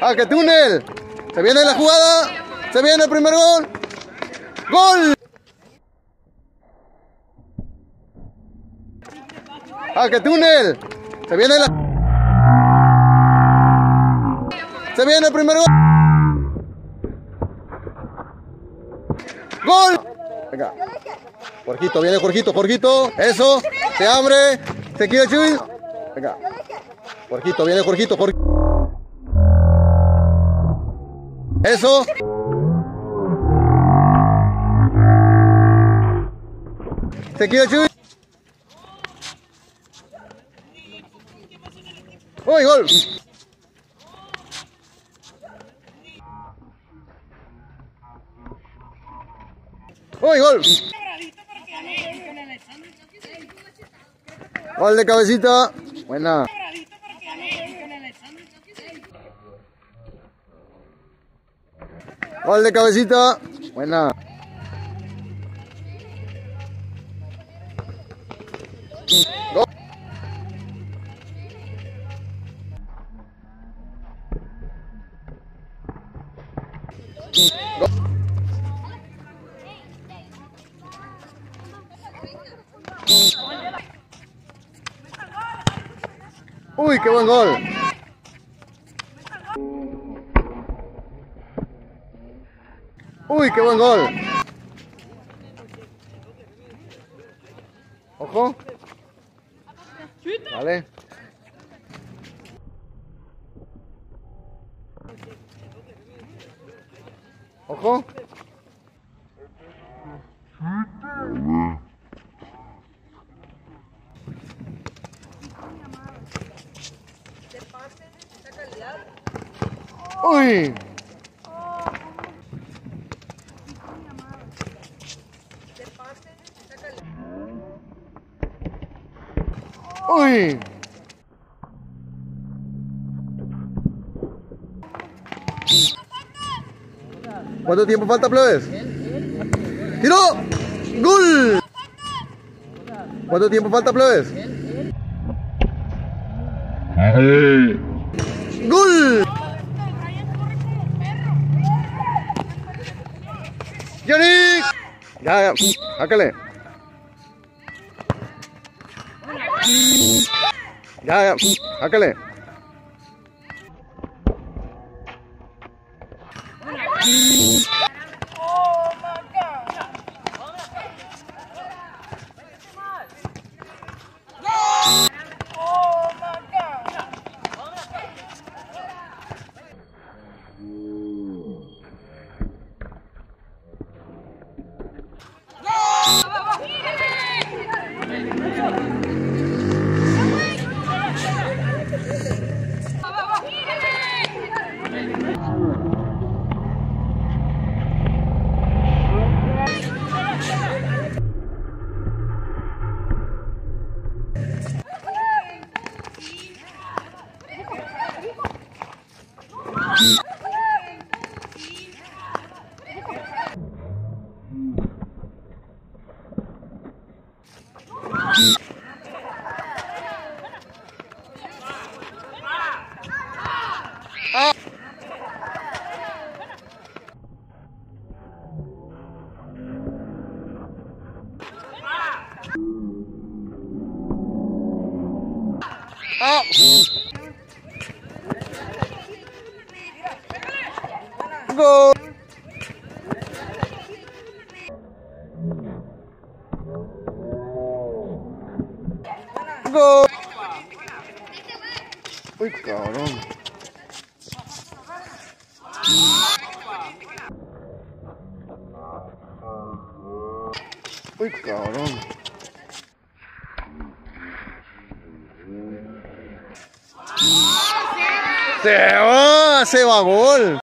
¡Ah, que túnel! Se viene la jugada. Se viene el primer gol. ¡Gol! ¡Ah, que túnel! Se viene la. Se viene el primer gol. ¡Gol! Venga. Jorgito, viene Jorgito, Jorgito. Eso. Se abre. Se quiere Chuy. Venga. Jorgito, viene Jorgito, Jorgito. Eso. Se quiere Chuy. ¡Uy, gol! ¡Uy, gol! Gol de cabecita. Buena. Gol de cabecita. Buena. Gol. Uy, qué buen gol. Uy, qué buen gol. Ojo. Vale. Ojo. Uy. Uy. ¿Cuánto tiempo falta, plebes? ¡Tiro! ¡Gol! ¿Cuánto tiempo falta, plebes? ¡Gol! dạ dạ. Ở cái này? Dạ dạ. Ở cái này? dạ 아! 이거 이거 어이까 어려운 어이까 어려운 Se va, se va gol.